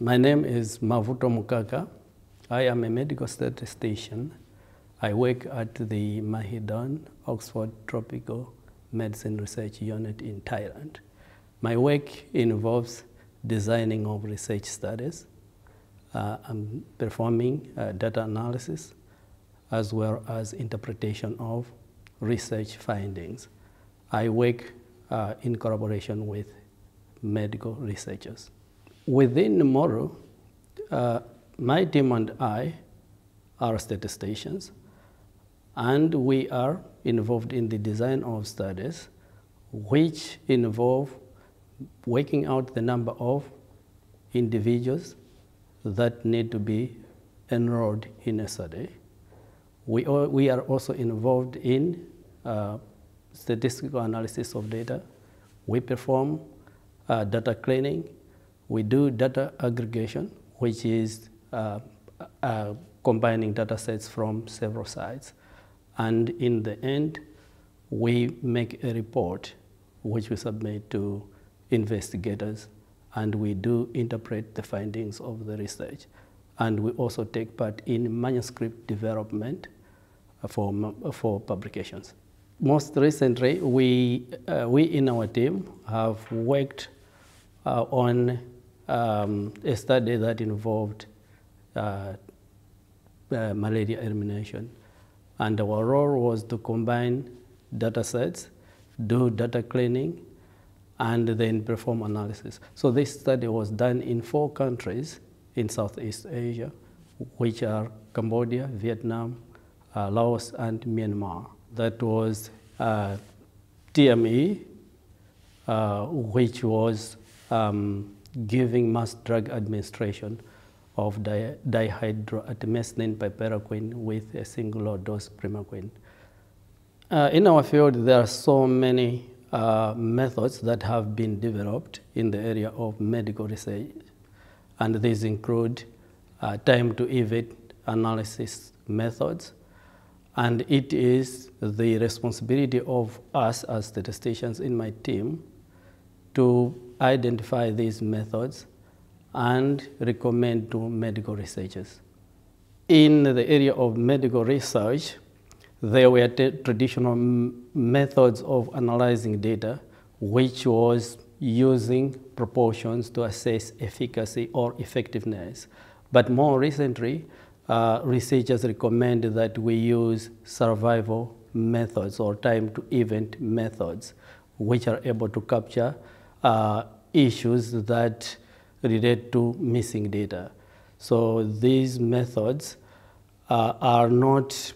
My name is Mavuto Mukaka. I am a medical statistician. I work at the Mahidol Oxford Tropical Medicine Research Unit in Thailand. My work involves designing of research studies. Uh, I'm performing uh, data analysis as well as interpretation of research findings. I work uh, in collaboration with medical researchers. Within MORU, uh, my team and I are statisticians, and we are involved in the design of studies which involve working out the number of individuals that need to be enrolled in a study. We, are, we are also involved in uh, statistical analysis of data. We perform uh, data cleaning. We do data aggregation, which is uh, uh combining data sets from several sites. And in the end, we make a report which we submit to investigators and we do interpret the findings of the research. And we also take part in manuscript development for, for publications. Most recently, we, uh, we in our team have worked uh, on um, a study that involved uh, uh malaria elimination. And our role was to combine data sets, do data cleaning, and then perform analysis. So this study was done in four countries in Southeast Asia, which are Cambodia, Vietnam, uh, Laos, and Myanmar. That was uh, TME, uh, which was um, giving mass drug administration of di dihydroartemisinin with a single dose primaquine. Uh, in our field, there are so many uh, methods that have been developed in the area of medical research, and these include uh, time to event analysis methods, and it is the responsibility of us as statisticians in my team to identify these methods and recommend to medical researchers. In the area of medical research, there were traditional methods of analyzing data, which was using proportions to assess efficacy or effectiveness. But more recently, uh, researchers recommend that we use survival methods or time to event methods, which are able to capture uh, issues that relate to missing data. So these methods uh, are not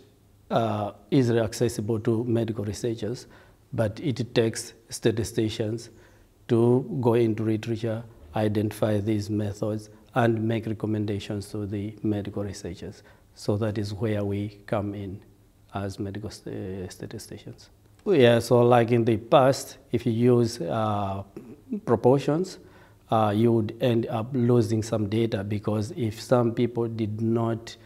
uh, easily accessible to medical researchers, but it takes statisticians to go into literature, identify these methods, and make recommendations to the medical researchers. So that is where we come in as medical st statisticians. Yeah, so like in the past, if you use uh, proportions, uh, you would end up losing some data because if some people did not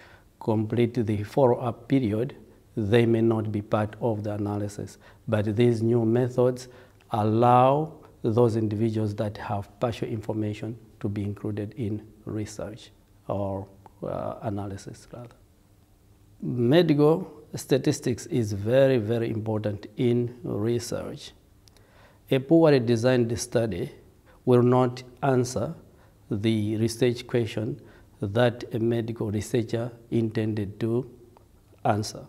complete the follow-up period, they may not be part of the analysis. But these new methods allow those individuals that have partial information to be included in research or uh, analysis rather. Medical statistics is very, very important in research. A poorly designed study will not answer the research question that a medical researcher intended to answer.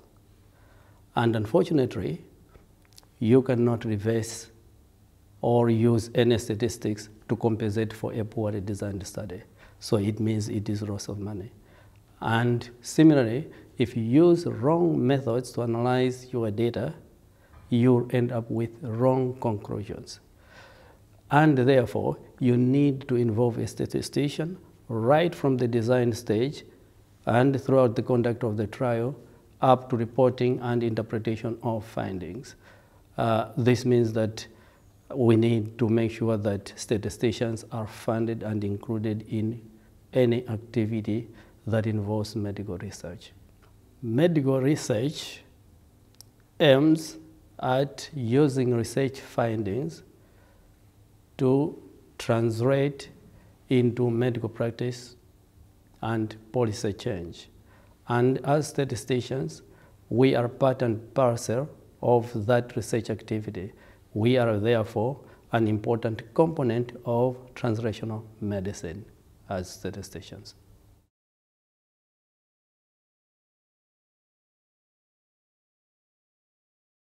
And unfortunately, you cannot reverse or use any statistics to compensate for a poorly designed study. So it means it is loss of money. And similarly, if you use wrong methods to analyze your data, you'll end up with wrong conclusions. And therefore, you need to involve a statistician right from the design stage and throughout the conduct of the trial up to reporting and interpretation of findings. Uh, this means that we need to make sure that statisticians are funded and included in any activity that involves medical research. Medical research aims at using research findings to translate into medical practice and policy change. And as statisticians, we are part and parcel of that research activity. We are therefore an important component of translational medicine as statisticians.